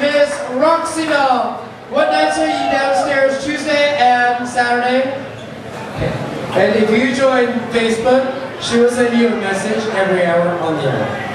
Miss Roxy What nights are you downstairs? Tuesday and Saturday? And if you join Facebook, she will send you a message every hour on the hour.